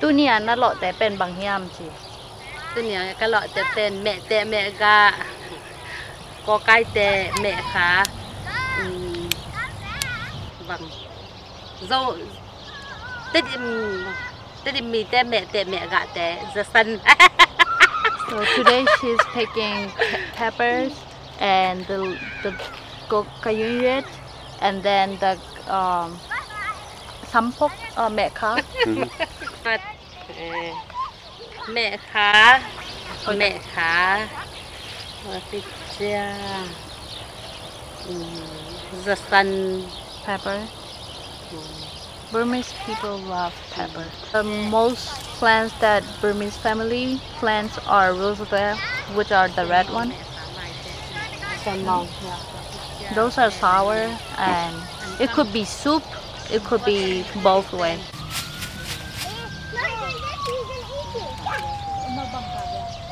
tu nó lọ té bằng hiam chị. Tu cái lọ té mẹ té mẹ gà. Có cái mẹ khá. Bằng vâng. dâu tết tết mì té mẹ té mẹ gà té the sun So today she's taking peppers and the the coca and then the um, sampok uh, mekha. เอ่อแม่ขาแม่ขาว่าติจ้าอืมจะสัน pepper. Burmese people love pepper. The most plants that Burmese family plants are roosevelt, which are the red one. จะมอง Those are sour and it could be soup, it could be both way. Uma bancada.